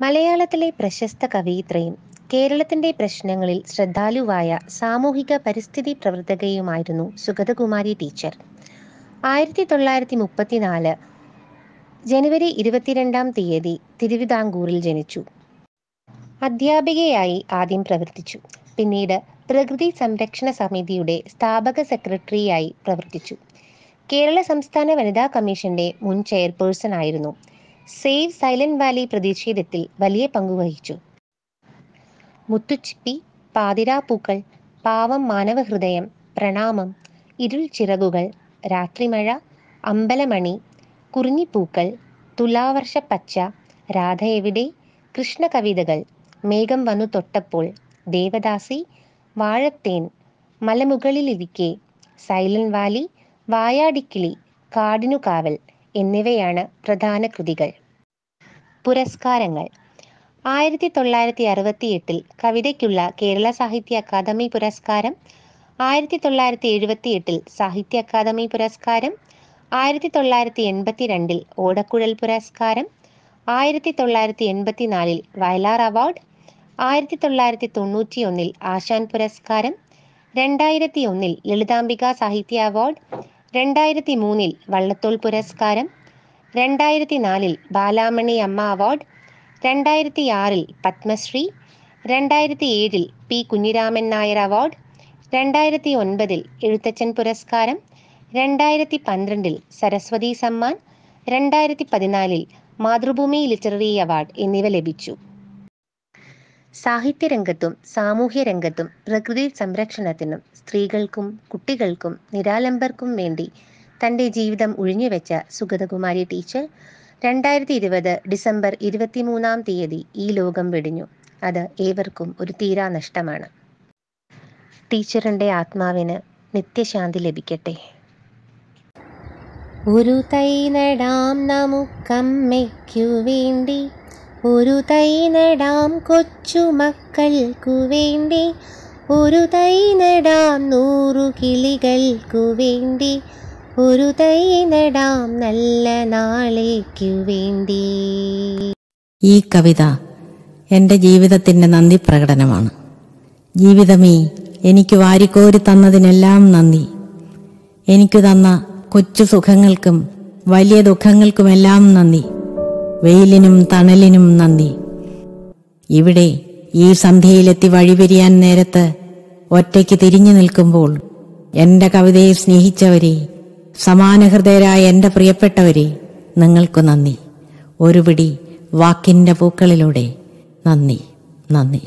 മലയാളത്തിലെ പ്രശസ്ത കവയിത്രയും കേരളത്തിന്റെ പ്രശ്നങ്ങളിൽ ശ്രദ്ധാലുവായ സാമൂഹിക പരിസ്ഥിതി പ്രവർത്തകയുമായിരുന്നു സുഗതകുമാരി ടീച്ചർ. ആയിരത്തി തൊള്ളായിരത്തി മുപ്പത്തിനാല് ജനുവരി ഇരുപത്തിരണ്ടാം തീയതി തിരുവിതാംകൂറിൽ ജനിച്ചു. അധ്യാപികയായി ആദ്യം പ്രവർത്തിച്ചു. പിന്നീട് പ്രകൃതി സംരക്ഷണ സമിതിയുടെ സ്ഥാപക സെക്രട്ടറിയായി പ്രവർത്തിച്ചു. കേരള സംസ്ഥാന വനിതാ കമ്മീഷന്റെ മുൻ ചെയർപേഴ്സൺ ആയിരുന്നു. സേവ് സൈലന്റ് വാലി പ്രതിഷേധത്തിൽ വലിയ പങ്കുവഹിച്ചു. മുത്തുച്ചിപ്പി, പാതിരാപ്പൂക്കൾ, പാവം മാനവഹൃദയം, പ്രണാമം, ഇരുൾ ചിറകുകൾ, രാത്രിമഴ, അമ്പലമണി, കുറിഞ്ഞിപ്പൂക്കൾ, തുലാവർഷ പച്ച രാധ എവിടെ, കൃഷ്ണ കവിതകൾ മേഘം വന്നു തൊട്ടപ്പോൾ, ദേവദാസി, വാഴത്തേൻ, മലമുകളിലിരിക്കെ, സൈലന്റ് വാലി, വായാടിക്കിളി, കാടിനു കാവൽ എന്നിവയാണ് പ്രധാന കൃതികൾ. പുരസ്കാരങ്ങൾ. ആയിരത്തി തൊള്ളായിരത്തി അറുപത്തിയെട്ടിൽ കവിതയ്ക്കുള്ള കേരള സാഹിത്യ അക്കാദമി പുരസ്കാരം, ആയിരത്തി തൊള്ളായിരത്തി എഴുപത്തിയെട്ടിൽ സാഹിത്യ അക്കാദമി പുരസ്കാരം, ആയിരത്തി തൊള്ളായിരത്തി എൺപത്തിരണ്ടിൽ ഓടക്കുഴൽ പുരസ്കാരം, ആയിരത്തി തൊള്ളായിരത്തി എൺപത്തിനാലിൽ വയലാർ അവാർഡ്, ആയിരത്തി തൊള്ളായിരത്തി തൊണ്ണൂറ്റി ഒന്നിൽ ആശാൻ പുരസ്കാരം, രണ്ടായിരത്തി ഒന്നിൽ ലളിതാംബിക സാഹിത്യ അവാർഡ്, രണ്ടായിരത്തി മൂന്നിൽ വള്ളത്തോൾ പുരസ്കാരം, രണ്ടായിരത്തി നാലിൽ ബാലാമണി അമ്മ അവാർഡ്, രണ്ടായിരത്തി ആറിൽ പത്മശ്രീ, രണ്ടായിരത്തി ഏഴിൽ പി കുഞ്ഞിരാമൻ നായർ അവാർഡ്, രണ്ടായിരത്തി ഒൻപതിൽ എഴുത്തച്ഛൻ പുരസ്കാരം, രണ്ടായിരത്തി പന്ത്രണ്ടിൽ സരസ്വതി സമ്മാൻ, രണ്ടായിരത്തി പതിനാലിൽ മാതൃഭൂമി ലിറ്റററി അവാർഡ് എന്നിവ ലഭിച്ചു. സാഹിത്യരംഗത്തും സാമൂഹ്യ രംഗത്തും പ്രകൃതി സംരക്ഷണത്തിനും സ്ത്രീകൾക്കും കുട്ടികൾക്കും നിരാലംബർക്കും വേണ്ടി തന്റെ ജീവിതം ഉഴിഞ്ഞുവെച്ച സുഗതകുമാരി ടീച്ചർ രണ്ടായിരത്തി ഇരുപത് ഡിസംബർ ഇരുപത്തിമൂന്നാം തീയതി ഈ ലോകം വെടിഞ്ഞു. അത് ഏവർക്കും ഒരു തീരാനഷ്ടമാണ്. ടീച്ചറിന്റെ ആത്മാവിന് നിത്യശാന്തി ലഭിക്കട്ടെ. ഒരു തൈ നടാം നമുക്കമ്മയ്ക്കു വേണ്ടി, ഒരു തൈ നടാം കൊച്ചുമക്കൾക്കു വേണ്ടി, ഒരു തൈ നടാം നൂറു കിളികൾക്കു വേണ്ടി, ഒരു തൈ നടാം നല്ല നാളേക്കു വേണ്ടി. ഈ കവിത എന്റെ ജീവിതത്തിന്റെ നന്ദി പ്രകടനമാണ്. ജീവിതമേ എനിക്ക് വാരിക്കോരി തന്നതിനെല്ലാം നന്ദി. എനിക്ക് തന്ന കൊച്ചു സുഖങ്ങൾക്കും വലിയ ദുഃഖങ്ങൾക്കുമെല്ലാം നന്ദി. വെയിലിനും തണലിനും നന്ദി. ഇവിടെ ഈ സന്ധ്യയിലെത്തി വഴിപിരിയാൻ നേരത്ത് ഒറ്റയ്ക്ക് തിരിഞ്ഞു നിൽക്കുമ്പോൾ എന്റെ കവിതയെ സ്നേഹിച്ചവരെ, സമാനഹൃദയരായ എന്റെ പ്രിയപ്പെട്ടവരെ, നിങ്ങൾക്കു നന്ദി. ഒരു പിടി വാക്കിന്റെ പൂക്കളിലൂടെ നന്ദി, നന്ദി.